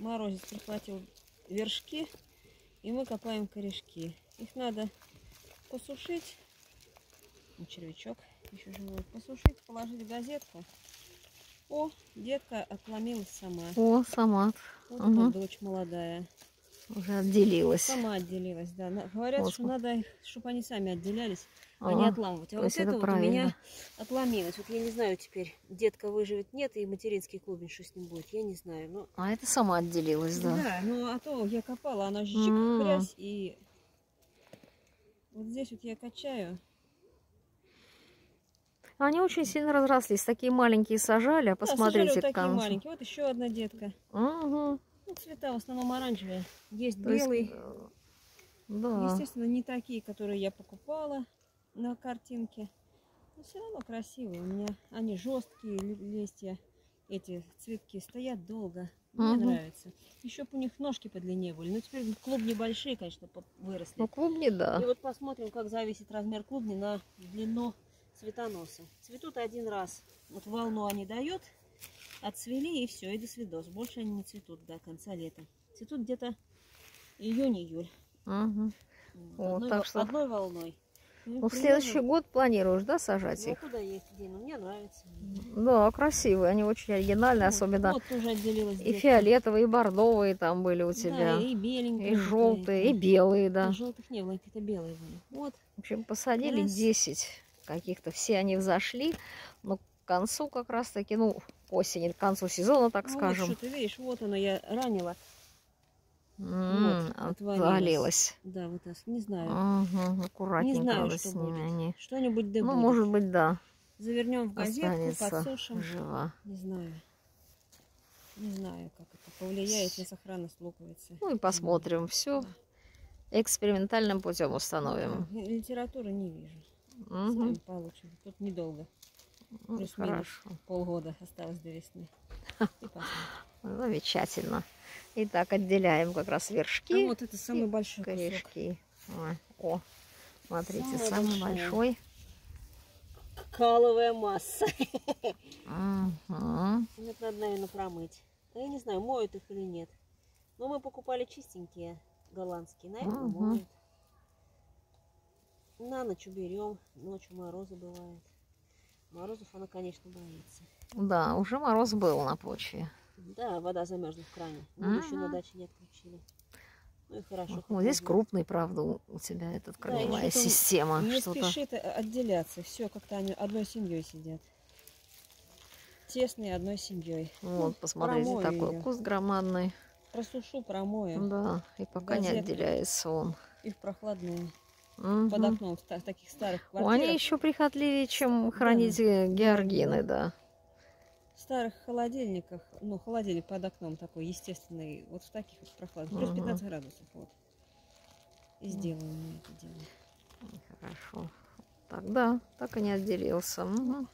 морозец прихватил вершки, и мы копаем корешки. Их надо посушить. Ну, червячок еще живой. Посушить, положить в газетку. О, детка отломилась сама. О, сама Вот эта дочь молодая. Уже отделилась. Сама отделилась, да. Говорят, что Господи. надо чтобы они сами отделялись, а не Ага. отламывать. А вот это это вот у меня отломилось. Вот я не знаю теперь, детка выживет, нет, и материнский клубень, что с ним будет, я не знаю. Но А это сама отделилась, да. Да, ну а то я копала, она же М. хрясь, и вот здесь вот я качаю. Они очень сильно разрослись. Такие маленькие сажали, а Да, сажали посмотрите вот такие маленькие. Вот еще одна детка. Мгм. Ну, цвета в основном оранжевые. Есть То есть, белый. э, Да. Естественно, не такие, которые я покупала на картинке. Но все равно красивые. У меня они жесткие ли- листья. Эти цветки стоят долго. Мне Мгм. нравится. Еще бы у них ножки подлиннее были. Но теперь клубни большие, конечно, выросли. Ну, клубни, да. И вот посмотрим, как зависит размер клубни на длину цветоноса. Цветут один раз. Вот волну они дают, отцвели и все, и до свидос. Больше они не цветут до конца лета. Цветут где-то июнь-июль. Мгм. Вот, одной, так что- одной волной. Ну, в следующий год планируешь, да, сажать Ну, их? куда есть где? Ну, мне нравится. Да, красивые. Они очень оригинальные, Вот, особенно Вот тоже отделилась и детка. фиолетовые, и бордовые там были у Да, тебя. и беленькие. и желтые, и белые, да. Желтых не было, какие-то белые были. Вот. В общем, посадили Раз. 10 каких-то. Все они взошли. Но к концу как раз таки, ну, осени, к концу сезона, так Ну, скажем. Вот, что ты видишь, вот оно я ранила. м, вот, отвалилось. Да, вот так, не знаю. Мгм, аккуратненько Не знаю, что с ними. Они... Что-нибудь да Ну, будет. может быть, да, Завернем в газетку, подсушим. жива. Не знаю. Не знаю, как это повлияет на сохранность луковицы. Ну и посмотрим. Все экспериментальным путем установим. Да, Литературы не вижу. Мгм. Сами получим. Тут недолго. Ну, Плюс-минус Хорошо. полгода осталось до весны. И посмотрим. Замечательно. Итак, отделяем как раз вершки. А вот это самый большой кусок. корешки. Ой, О, смотрите, Самый самый, большой. большой. Каловая масса. Мгм. Это надо, наверное, промыть. Я не знаю, моют их или нет. Но мы покупали чистенькие голландские. Наверное, Мгм. моют. На ночь уберем. Ночью морозы бывают. Морозов она, конечно, боится. Да, уже мороз был на почве. Да, вода замерзла в кране. Мы еще на даче не отключили. Ну и хорошо. Вот здесь можно. крупный, правда, у тебя этот Да, корневая там система. Не спешит э, отделяться. Все, как-то они одной семьей сидят. Тесные одной семьей. Вот, посмотрите, промою такой её. куст громадный. Просушу, промою. Да, и пока не Газетку. отделяется он. Их прохладные. Мгм. Под окном в та- таких старых О, Они квартирах. еще прихотливее, чем хранить э, георгины, да. В старых холодильниках, ну, холодильник под окном такой естественный, вот в таких вот прохладных, плюс Мгм. 15 градусов, вот. И сделаем мы это дело. Хорошо. Так, да, так и не отделился. Мгм.